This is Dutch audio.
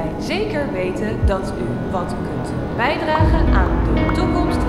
wij zeker weten dat u wat kunt bijdragen aan de toekomst.